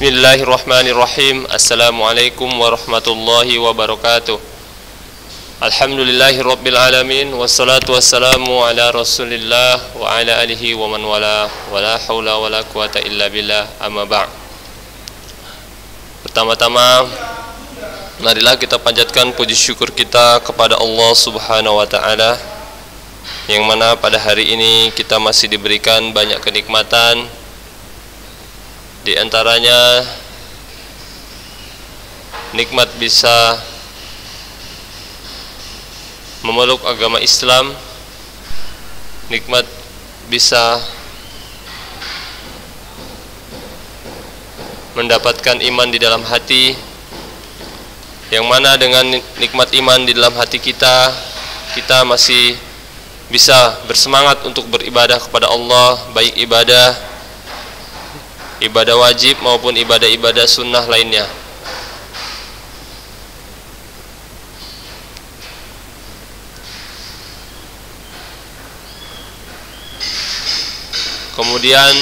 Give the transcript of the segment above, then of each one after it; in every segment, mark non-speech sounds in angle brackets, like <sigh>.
Bismillahirrahmanirrahim. Assalamualaikum warahmatullahi wabarakatuh. Alhamdulillahi rabbil alamin. Wassalatu wassalamu ala rasulillah Wa ala alihi wa man wala. Wa la hawla wa la quwata illa billah. Amma ba' Pertama-tama Marilah kita panjatkan puji syukur kita kepada Allah subhanahu wa ta'ala Yang mana pada hari ini kita masih diberikan banyak kenikmatan di antaranya nikmat bisa memeluk agama Islam, nikmat bisa mendapatkan iman di dalam hati yang mana dengan nikmat iman di dalam hati kita kita masih bisa bersemangat untuk beribadah kepada Allah baik ibadah ibadah wajib maupun ibadah-ibadah sunnah lainnya. Kemudian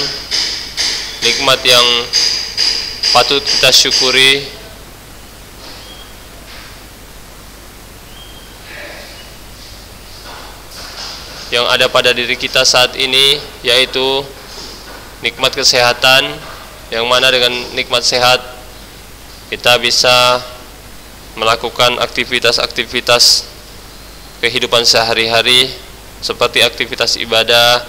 nikmat yang patut kita syukuri yang ada pada diri kita saat ini yaitu nikmat kesehatan yang mana dengan nikmat sehat kita bisa melakukan aktivitas-aktivitas kehidupan sehari-hari seperti aktivitas ibadah,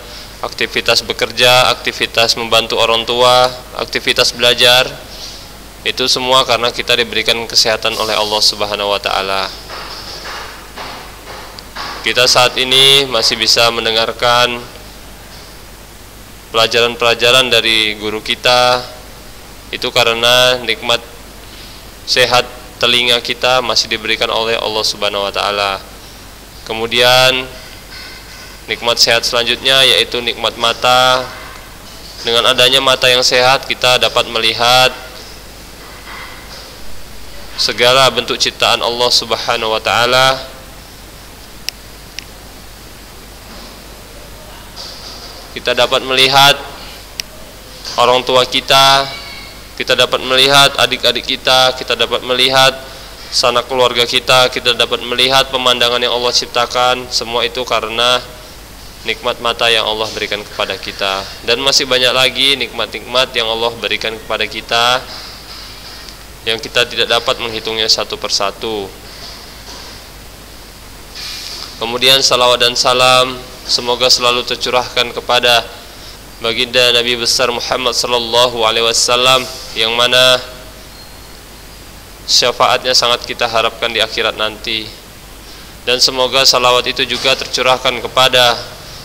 aktivitas bekerja, aktivitas membantu orang tua, aktivitas belajar. Itu semua karena kita diberikan kesehatan oleh Allah Subhanahu wa taala. Kita saat ini masih bisa mendengarkan pelajaran-pelajaran dari guru kita itu karena nikmat sehat telinga kita masih diberikan oleh Allah Subhanahu wa taala. Kemudian nikmat sehat selanjutnya yaitu nikmat mata. Dengan adanya mata yang sehat kita dapat melihat segala bentuk ciptaan Allah Subhanahu wa taala kita dapat melihat orang tua kita, kita dapat melihat adik-adik kita, kita dapat melihat sanak keluarga kita, kita dapat melihat pemandangan yang Allah ciptakan, semua itu karena nikmat mata yang Allah berikan kepada kita. Dan masih banyak lagi nikmat-nikmat yang Allah berikan kepada kita yang kita tidak dapat menghitungnya satu persatu. Kemudian salawat dan salam semoga selalu tercurahkan kepada baginda Nabi besar Muhammad sallallahu alaihi wasallam yang mana syafaatnya sangat kita harapkan di akhirat nanti. Dan semoga salawat itu juga tercurahkan kepada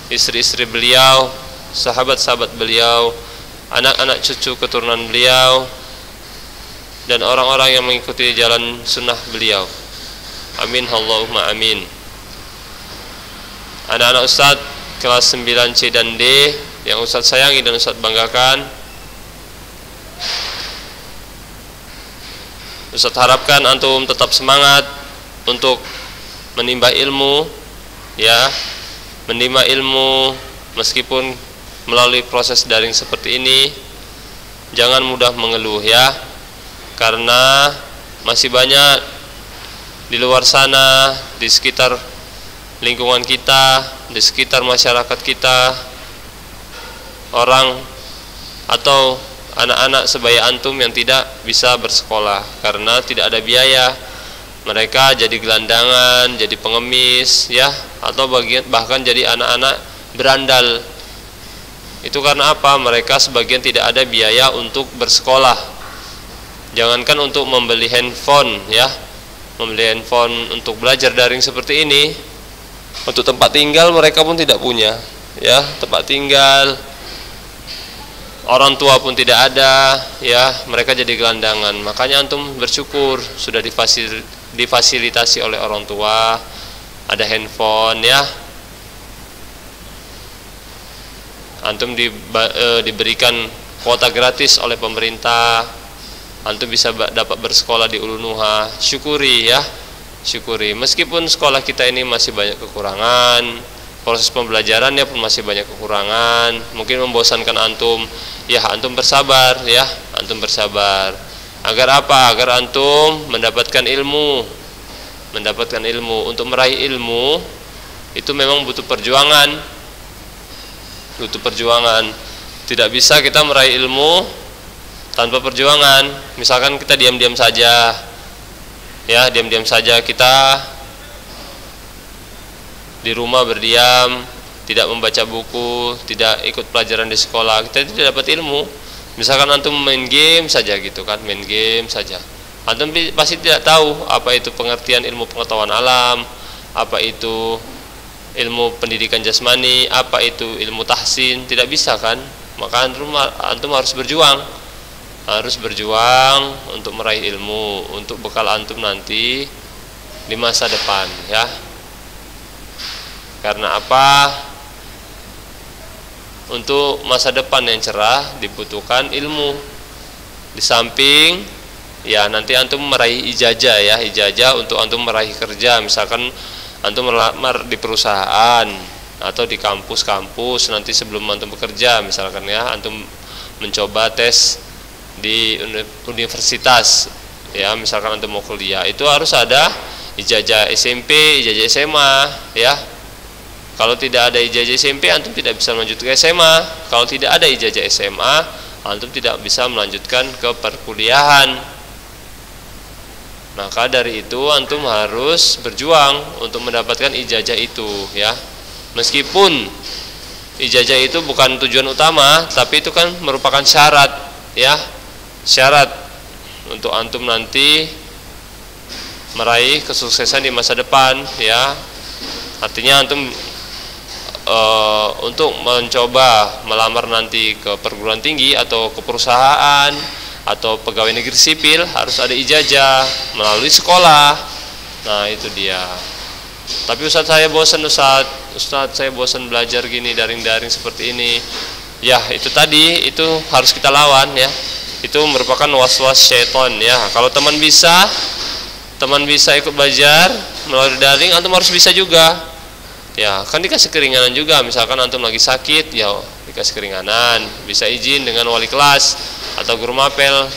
istri-istri beliau sahabat-sahabat beliau anak-anak cucu keturunan beliau dan orang-orang yang mengikuti jalan sunnah beliau. Amin Allahumma amin anak-anak Ustaz kelas 9C dan D yang Ustaz sayangi dan Ustaz banggakan. Ustaz harapkan antum tetap semangat untuk menimba ilmu ya. Menimba ilmu meskipun melalui proses daring seperti ini jangan mudah mengeluh ya. Karena masih banyak di luar sana di sekitar lingkungan kita, di sekitar masyarakat kita, orang atau anak-anak sebaya antum yang tidak bisa bersekolah karena tidak ada biaya. Mereka jadi gelandangan, jadi pengemis, ya, atau bagian bahkan jadi anak-anak berandal. Itu karena apa? Mereka sebagian tidak ada biaya untuk bersekolah. Jangankan untuk membeli handphone, ya, membeli handphone untuk belajar daring seperti ini, untuk tempat tinggal mereka pun tidak punya ya. Tempat tinggal orang tua pun tidak ada ya. Mereka jadi gelandangan. Makanya antum bersyukur sudah difasil, difasilitasi oleh orang tua ada handphone ya. Antum di, e, diberikan kuota gratis oleh pemerintah. Antum bisa dapat bersekolah di Ulunuha syukuri ya syukuri. Meskipun sekolah kita ini masih banyak kekurangan proses pembelajarannya pun masih banyak kekurangan mungkin membosankan antum. Ya antum bersabar ya antum bersabar. Agar apa? Agar antum mendapatkan ilmu. Mendapatkan ilmu. Untuk meraih ilmu itu memang butuh perjuangan. Butuh perjuangan. Tidak bisa kita meraih ilmu tanpa perjuangan. Misalkan kita diam-diam saja ya diam-diam saja kita di rumah berdiam tidak membaca buku, tidak ikut pelajaran di sekolah, kita tidak dapat ilmu. Misalkan antum main game saja gitu kan, main game saja. Antum pasti tidak tahu apa itu pengertian ilmu pengetahuan alam, apa itu ilmu pendidikan jasmani, apa itu ilmu tahsin, tidak bisa kan? Maka antum, antum harus berjuang. Harus berjuang untuk meraih ilmu, untuk bekal antum nanti di masa depan ya. Karena apa? untuk masa depan yang cerah dibutuhkan ilmu di samping ya nanti antum meraih ijazah ya ijazah untuk antum meraih kerja misalkan antum melamar di perusahaan atau di kampus-kampus nanti sebelum antum bekerja misalkan ya antum mencoba tes di universitas ya misalkan antum mau kuliah itu harus ada ijazah SMP ijazah SMA ya kalau tidak ada ijazah SMP, antum tidak bisa melanjutkan SMA. Kalau tidak ada ijazah SMA, antum tidak bisa melanjutkan ke perkuliahan. Maka dari itu antum harus berjuang untuk mendapatkan ijazah itu ya. Meskipun ijazah itu bukan tujuan utama, tapi itu kan merupakan syarat ya. Syarat untuk antum nanti meraih kesuksesan di masa depan ya. Artinya antum uh, untuk mencoba melamar nanti ke perguruan tinggi atau ke perusahaan atau pegawai negeri sipil harus ada ijazah melalui sekolah. Nah, itu dia. Tapi Ustadz saya bosan Ustadz, Ustadz saya bosan belajar gini daring-daring seperti ini. Ya, itu tadi itu harus kita lawan ya. Itu merupakan was-was syaitan ya. Kalau teman bisa, teman bisa ikut belajar melalui daring, antum harus bisa juga. Ya kan dikasih keringanan juga. Misalkan antum lagi sakit ya dikasih keringanan. Bisa izin dengan wali kelas atau guru mapel.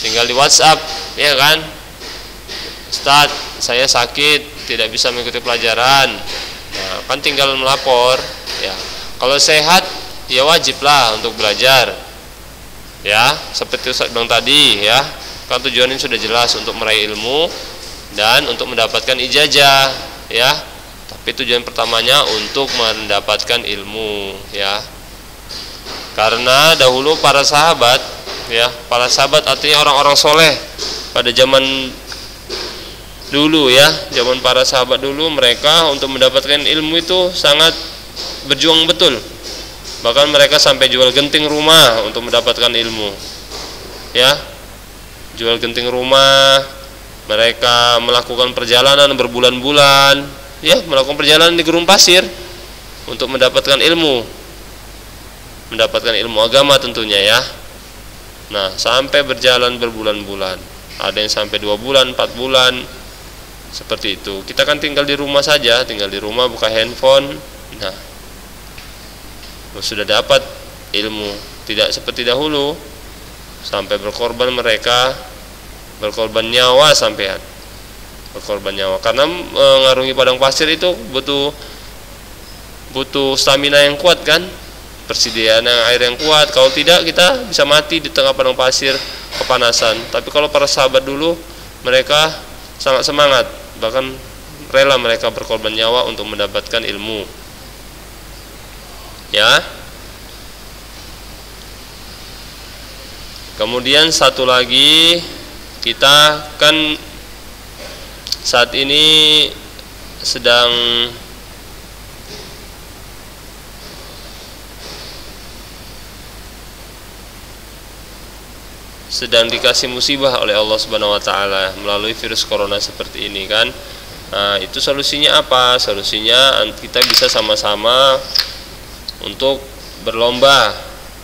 Tinggal di WhatsApp ya kan? Ustaz saya sakit tidak bisa mengikuti pelajaran. Nah, kan tinggal melapor ya. Kalau sehat ya wajiblah untuk belajar ya seperti Ustaz bilang tadi ya. Kan tujuannya sudah jelas untuk meraih ilmu dan untuk mendapatkan ijazah ya. Tapi tujuan pertamanya untuk mendapatkan ilmu ya. Karena dahulu para sahabat ya para sahabat artinya orang-orang soleh pada zaman dulu ya. Zaman para sahabat dulu mereka untuk mendapatkan ilmu itu sangat berjuang betul bahkan mereka sampai jual genting rumah untuk mendapatkan ilmu. Ya. Jual genting rumah mereka melakukan perjalanan berbulan-bulan. Ya melakukan perjalanan di gurun pasir untuk mendapatkan ilmu. Mendapatkan ilmu agama tentunya ya. Nah sampai berjalan berbulan-bulan. Ada yang sampai dua bulan empat bulan seperti itu. Kita kan tinggal di rumah saja tinggal di rumah buka handphone. Nah sudah dapat ilmu. Tidak seperti dahulu sampai berkorban mereka berkorban nyawa sampai berkorban nyawa. Karena mengarungi padang pasir itu butuh butuh stamina yang kuat kan? Persediaan air yang kuat. Kalau tidak kita bisa mati di tengah padang pasir kepanasan. Tapi kalau para sahabat dulu mereka sangat semangat. Bahkan rela mereka berkorban nyawa untuk mendapatkan ilmu ya kemudian satu lagi kita kan saat ini sedang sedang dikasih musibah oleh Allah Subhanahu wa taala melalui virus corona seperti ini kan. Nah, itu solusinya apa? Solusinya kita bisa sama-sama untuk berlomba,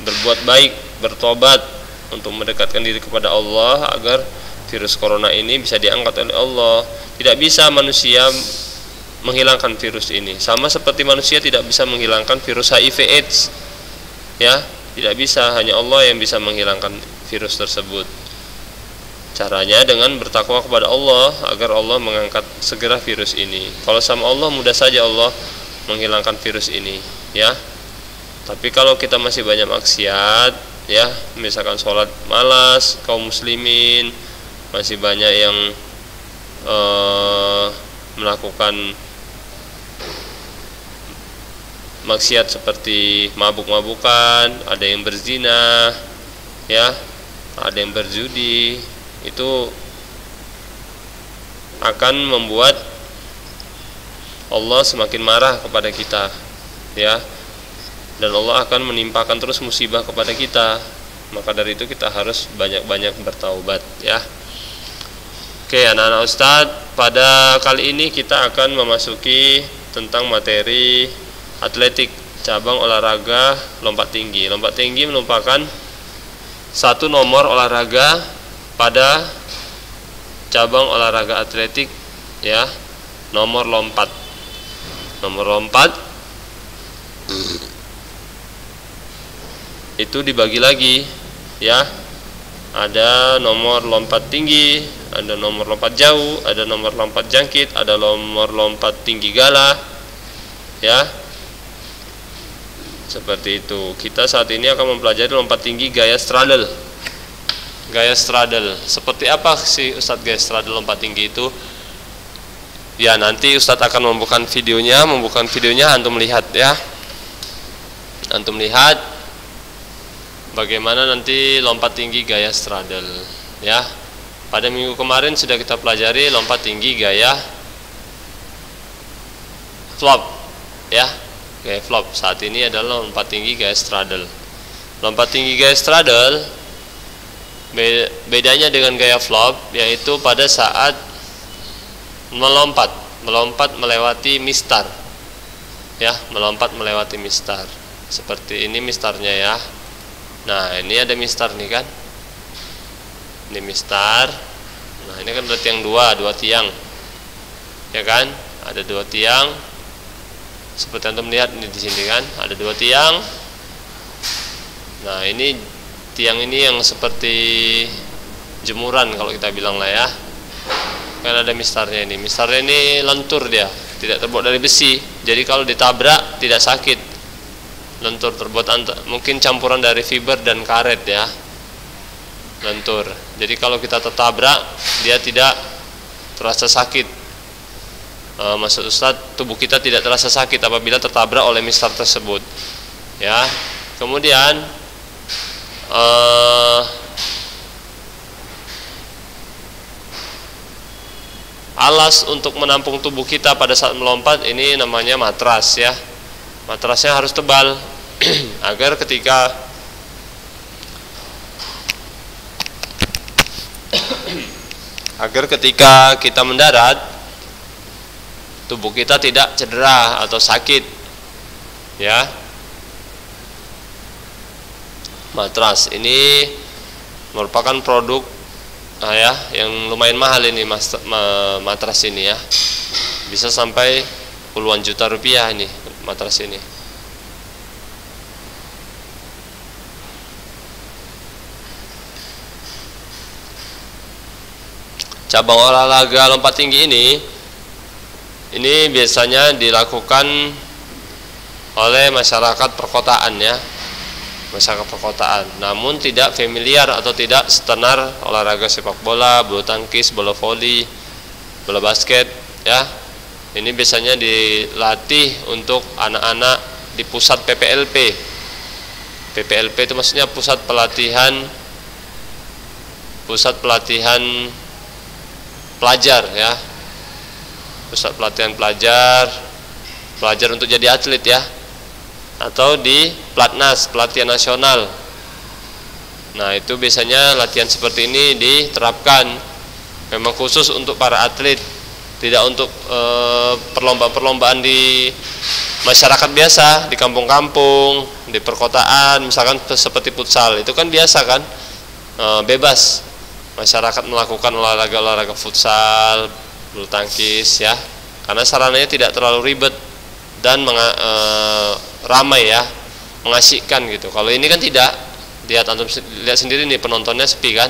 berbuat baik, bertobat untuk mendekatkan diri kepada Allah agar virus corona ini bisa diangkat oleh Allah. Tidak bisa manusia menghilangkan virus ini. Sama seperti manusia tidak bisa menghilangkan virus HIV AIDS ya. Tidak bisa hanya Allah yang bisa menghilangkan virus tersebut. Caranya dengan bertakwa kepada Allah agar Allah mengangkat segera virus ini. Kalau sama Allah mudah saja Allah menghilangkan virus ini ya tapi kalau kita masih banyak maksiat ya misalkan sholat malas kaum muslimin masih banyak yang uh, melakukan maksiat seperti mabuk-mabukan, ada yang berzina, ya, ada yang berjudi, itu akan membuat Allah semakin marah kepada kita, ya. Dan Allah akan menimpakan terus musibah kepada kita. Maka dari itu kita harus banyak-banyak bertaubat, ya. Oke, anak-anak Ustadz, pada kali ini kita akan memasuki tentang materi atletik cabang olahraga lompat tinggi. Lompat tinggi merupakan satu nomor olahraga pada cabang olahraga atletik ya nomor lompat nomor lompat itu dibagi lagi ya. Ada nomor lompat tinggi ada nomor lompat jauh ada nomor lompat jangkit ada nomor lompat tinggi gala ya. Seperti itu. Kita saat ini akan mempelajari lompat tinggi gaya straddle. Gaya straddle. Seperti apa sih Ustadz gaya straddle lompat tinggi itu? Ya nanti Ustadz akan membuka videonya membuka videonya antum lihat ya. Antum lihat bagaimana nanti lompat tinggi gaya straddle ya? Pada minggu kemarin sudah kita pelajari lompat tinggi gaya flop ya? Gaya flop. Saat ini adalah lompat tinggi gaya straddle lompat tinggi gaya straddle bedanya dengan gaya flop yaitu pada saat melompat melompat melewati mistar ya? Melompat melewati mistar. Seperti ini mistarnya ya nah ini ada mistar nih kan? Ini mistar. Nah ini kan ada tiang dua dua tiang. Ya kan? Ada dua tiang. Seperti anda melihat ini di sini kan? Ada dua tiang. Nah ini tiang ini yang seperti jemuran kalau kita bilang lah ya. Kan ada mistarnya ini. Mistarnya ini lentur dia tidak terbuat dari besi. Jadi kalau ditabrak tidak sakit lentur terbuat mungkin campuran dari fiber dan karet ya. Lentur jadi kalau kita tertabrak dia tidak terasa sakit. E, maksud Ustaz tubuh kita tidak terasa sakit apabila tertabrak oleh mistar tersebut ya. Kemudian e, alas untuk menampung tubuh kita pada saat melompat ini namanya matras ya. Matrasnya harus tebal <clears throat> agar ketika <clears throat> agar ketika kita mendarat tubuh kita tidak cedera atau sakit ya. Matras ini merupakan produk ah ya yang lumayan mahal ini mas, ma, matras ini ya. Bisa sampai puluhan juta rupiah ini matras ini cabang olahraga lompat tinggi ini ini biasanya dilakukan oleh masyarakat perkotaan ya masyarakat perkotaan. Namun tidak familiar atau tidak setenar olahraga sepak bola bulu tangkis bola voli bola basket ya. Ini biasanya dilatih untuk anak-anak di pusat PPLP PPLP itu maksudnya pusat pelatihan pusat pelatihan pelajar ya. Pusat pelatihan pelajar pelajar untuk jadi atlet ya. Atau di platnas pelatihan nasional. Nah itu biasanya latihan seperti ini diterapkan. Memang khusus untuk para atlet tidak untuk perlombaan-perlombaan di masyarakat biasa di kampung-kampung di perkotaan misalkan seperti futsal. Itu kan biasa kan? E, bebas masyarakat melakukan olahraga-olahraga futsal bulu tangkis ya. Karena sarananya tidak terlalu ribet dan e, ramai ya. Mengasyikkan gitu. Kalau ini kan tidak. Lihat antum lihat sendiri nih penontonnya sepi kan?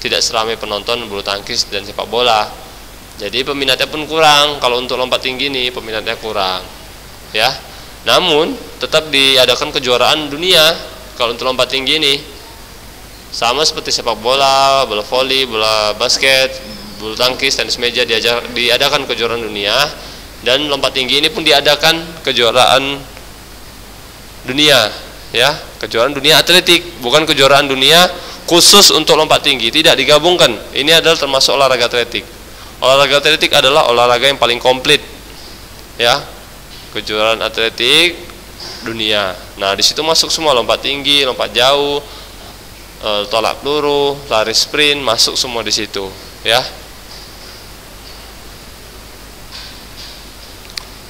Tidak seramai penonton bulu tangkis dan sepak bola. Jadi peminatnya pun kurang. Kalau untuk lompat tinggi nih peminatnya kurang ya. Namun tetap diadakan kejuaraan dunia. Kalau untuk lompat tinggi ini sama seperti sepak bola, bola voli, bola basket, bulu tangkis, tenis meja diajar, diadakan kejuaraan dunia. Dan lompat tinggi ini pun diadakan kejuaraan dunia ya. Kejuaraan dunia atletik bukan kejuaraan dunia khusus untuk lompat tinggi. Tidak digabungkan. Ini adalah termasuk olahraga atletik. Olahraga atletik adalah olahraga yang paling komplit ya. Kejuaraan atletik dunia. Nah di situ masuk semua lompat tinggi lompat jauh e, tolak peluru lari sprint masuk semua di situ ya.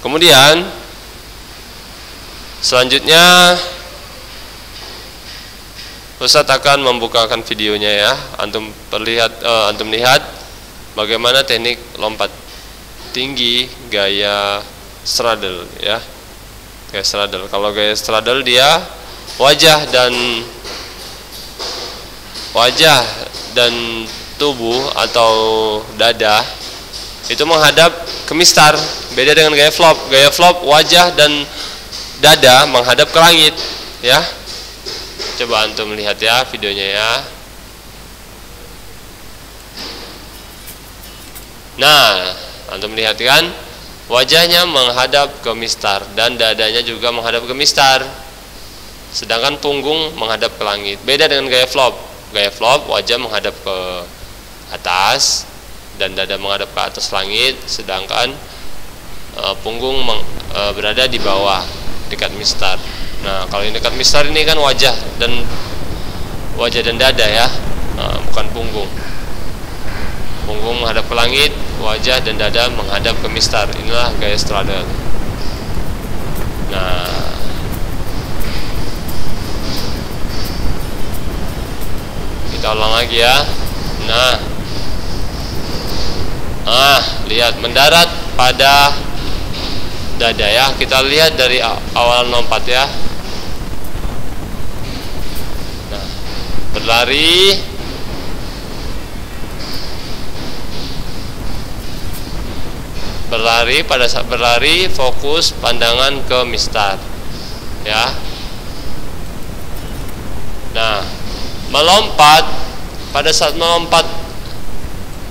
Kemudian selanjutnya Ustadz akan membukakan videonya ya. Antum perlihat uh, antum lihat bagaimana teknik lompat tinggi gaya straddle ya. Gaya straddle. Kalau gaya straddle dia wajah dan wajah dan tubuh atau dada itu menghadap ke mistar. Beda dengan gaya flop. Gaya flop wajah dan dada menghadap ke langit ya. Coba antum melihat ya videonya ya. Nah antum lihat kan? Wajahnya menghadap ke mistar dan dadanya juga menghadap ke mistar. Sedangkan punggung menghadap ke langit. Beda dengan gaya flop gaya flop wajah menghadap ke atas dan dada menghadap ke atas langit sedangkan e, punggung meng, e, berada di bawah dekat mistar Nah, kalau ini dekat mistar ini kan wajah dan wajah dan dada ya, nah, bukan punggung. Punggung menghadap ke langit, wajah dan dada menghadap ke mistar. Inilah gaya straddle. Nah, kita ulang lagi ya. Nah, ah, lihat mendarat pada dada ya. Kita lihat dari awal lompat ya. berlari berlari pada saat berlari fokus pandangan ke mistar ya nah melompat. Pada saat melompat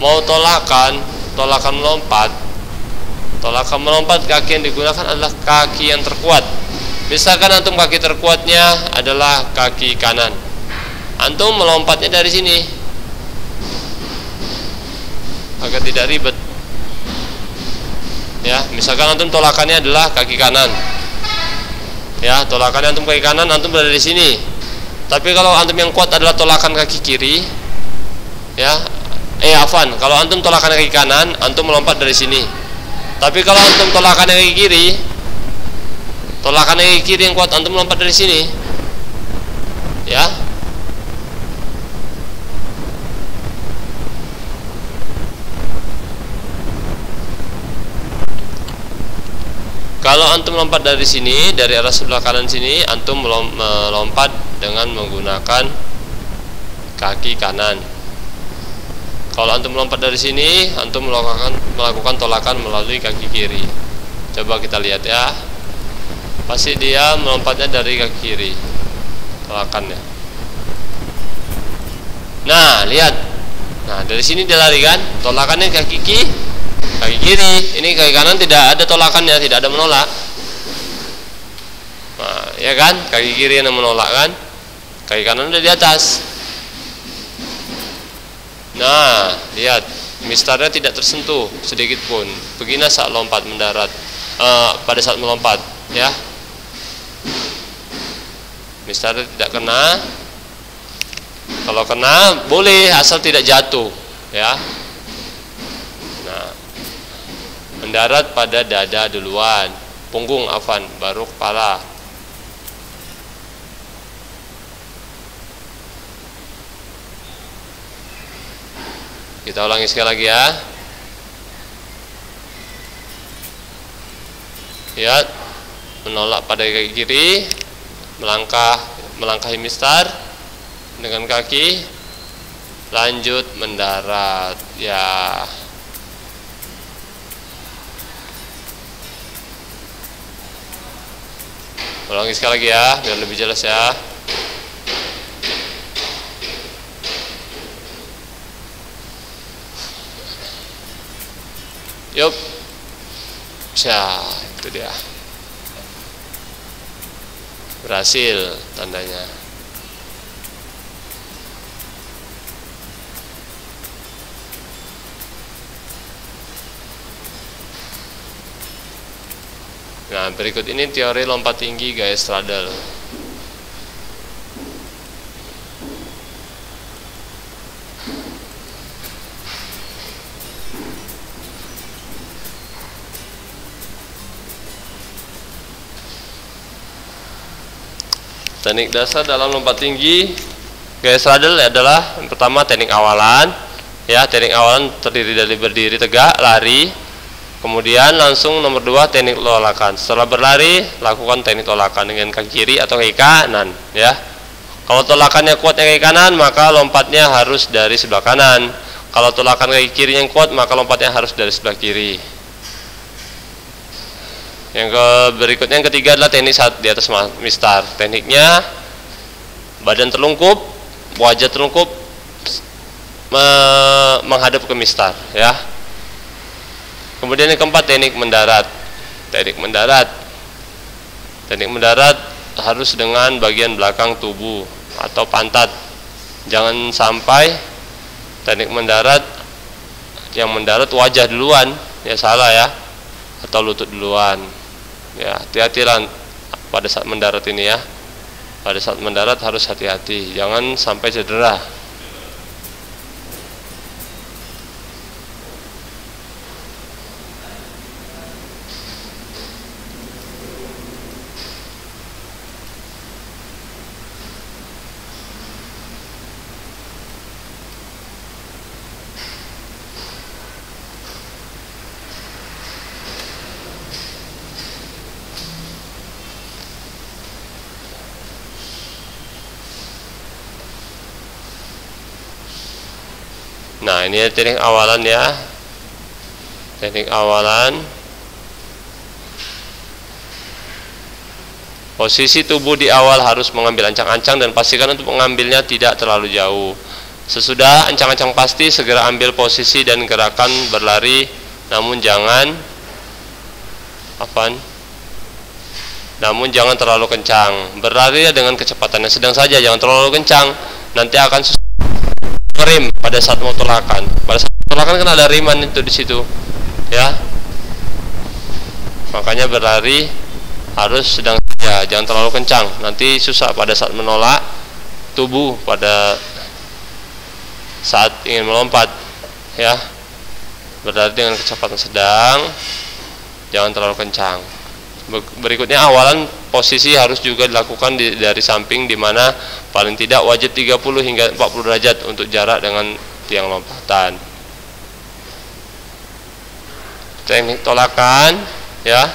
mau tolakan tolakan melompat. Tolakan melompat kaki yang digunakan adalah kaki yang terkuat. Misalkan antum kaki terkuatnya adalah kaki kanan. Antum melompatnya dari sini. Agar tidak ribet. Ya misalkan antum tolakannya adalah kaki kanan. Ya tolakannya antum kaki kanan antum berada di sini tapi kalau antum yang kuat adalah tolakan kaki kiri ya. Eh afan kalau antum tolakan kaki kanan antum melompat dari sini. Tapi kalau antum tolakan kaki kiri tolakan kaki kiri yang kuat antum melompat dari sini. Ya Kalau antum lompat dari sini, dari arah sebelah kanan sini, antum melompat dengan menggunakan kaki kanan. Kalau antum melompat dari sini, antum melakukan melakukan tolakan melalui kaki kiri. Coba kita lihat ya. Pasti dia melompatnya dari kaki kiri. Tolakannya. Nah, lihat. Nah, dari sini dia lari kan? Tolakannya kaki kiri kaki kiri ini kaki kanan tidak ada tolakannya tidak ada menolak. Nah, ya kan? Kaki kiri yang menolak kan? Kaki kanan udah di atas. Nah lihat. Mistarnya tidak tersentuh sedikit pun. Begini saat lompat mendarat. Uh, pada saat melompat ya. Mistarnya tidak kena. Kalau kena boleh asal tidak jatuh ya mendarat pada dada duluan. Punggung afan baru kepala kita ulangi sekali lagi ya. Lihat menolak pada kaki kiri melangkah melangkahi mistar dengan kaki lanjut mendarat. Ya ulangi sekali lagi ya biar lebih jelas ya Yup. Ya, itu dia. Berhasil tandanya. Nah, berikut ini teori lompat tinggi gaya straddle. Teknik dasar dalam lompat tinggi gaya straddle adalah yang pertama teknik awalan. Ya, teknik awalan terdiri dari berdiri tegak, lari. Kemudian langsung nomor dua teknik lolakan. Setelah berlari, lakukan teknik lolakan dengan kaki kiri atau kaki kanan. Ya, kalau tolakannya kuat yang kaki kanan, maka lompatnya harus dari sebelah kanan. Kalau tolakan kaki kiri yang kuat, maka lompatnya harus dari sebelah kiri. Yang ke berikutnya yang ketiga adalah teknik saat di atas mistar. Tekniknya badan terlungkup, wajah terlungkup me menghadap ke mistar ya. Kemudian yang keempat teknik mendarat. Teknik mendarat. Teknik mendarat harus dengan bagian belakang tubuh atau pantat. Jangan sampai teknik mendarat yang mendarat wajah duluan, ya salah ya. Atau lutut duluan ya hati-hatilah pada saat mendarat ini ya pada saat mendarat harus hati-hati jangan sampai cedera ini teknik awalan ya. Teknik awalan. Posisi tubuh di awal harus mengambil ancang-ancang dan pastikan untuk mengambilnya tidak terlalu jauh. Sesudah ancang-ancang pasti segera ambil posisi dan gerakan berlari. Namun jangan Apaan? Namun jangan terlalu kencang. Berlari dengan kecepatan yang sedang saja Jangan terlalu kencang. Nanti akan susah ngerem pada saat mau tolakan pada saat tolakan kan ada riman itu di situ ya. Makanya berlari harus sedang saja jangan terlalu kencang. Nanti susah pada saat menolak tubuh pada saat ingin melompat ya. Berlari dengan kecepatan sedang jangan terlalu kencang berikutnya awalan posisi harus juga dilakukan di, dari samping di mana paling tidak wajib 30 hingga 40 derajat untuk jarak dengan tiang lompatan. Teknik tolakan ya.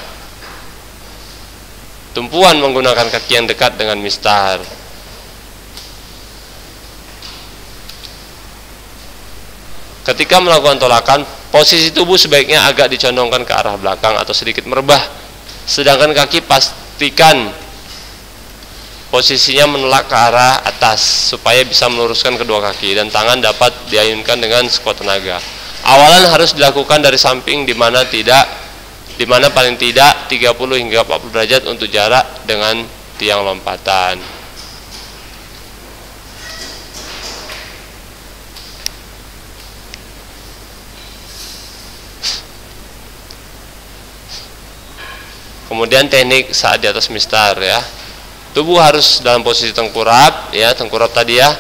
Tumpuan menggunakan kaki yang dekat dengan mistar. Ketika melakukan tolakan, posisi tubuh sebaiknya agak dicondongkan ke arah belakang atau sedikit merebah. Sedangkan kaki pas pastikan posisinya menolak ke arah atas supaya bisa meluruskan kedua kaki dan tangan dapat diayunkan dengan sekuat tenaga. Awalan harus dilakukan dari samping di mana tidak di mana paling tidak 30 hingga 40 derajat untuk jarak dengan tiang lompatan. Kemudian teknik saat di atas mistar ya. Tubuh harus dalam posisi tengkurap ya, tengkurap tadi ya.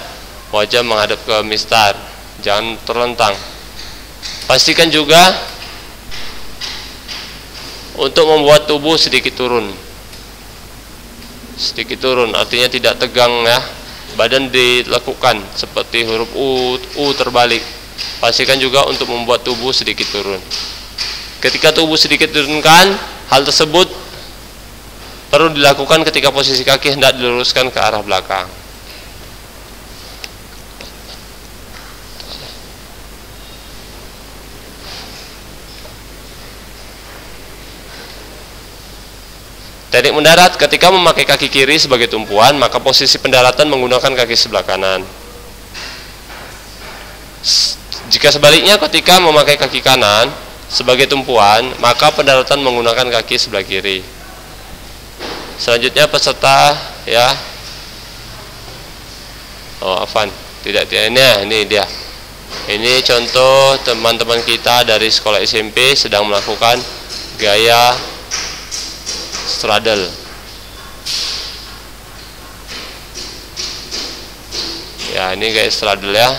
Wajah menghadap ke mistar, jangan terlentang. Pastikan juga untuk membuat tubuh sedikit turun. Sedikit turun artinya tidak tegang ya. Badan dilakukan seperti huruf U, U terbalik. Pastikan juga untuk membuat tubuh sedikit turun. Ketika tubuh sedikit turunkan, hal tersebut perlu dilakukan ketika posisi kaki hendak diluruskan ke arah belakang Teknik mendarat ketika memakai kaki kiri sebagai tumpuan, maka posisi pendaratan menggunakan kaki sebelah kanan. Jika sebaliknya ketika memakai kaki kanan sebagai tumpuan, maka pendaratan menggunakan kaki sebelah kiri. Selanjutnya peserta ya. Oh, Afan, tidak tidak. Ini, ini dia. Ini contoh teman-teman kita dari sekolah SMP sedang melakukan gaya straddle. Ya ini guys straddle ya.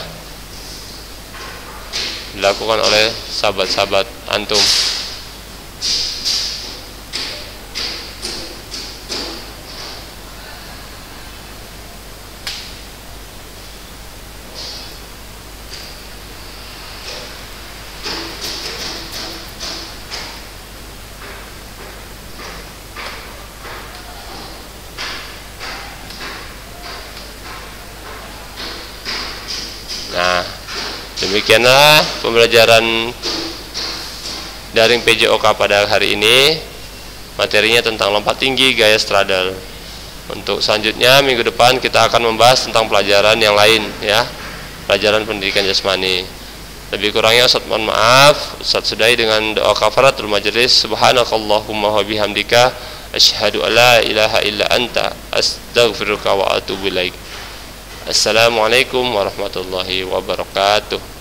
Dilakukan oleh sahabat-sahabat antum demikianlah pembelajaran daring PJOK pada hari ini. Materinya tentang lompat tinggi gaya straddle untuk selanjutnya minggu depan kita akan membahas tentang pelajaran yang lain ya. Pelajaran pendidikan jasmani. Lebih kurangnya Ustaz mohon maaf. Ustaz sudahi dengan doa kafaratul majelis subhanakallahumma wa bihamdika asyhadu alla ilaha illa anta astaghfiruka wa atubu ilaik. Assalamualaikum warahmatullahi wabarakatuh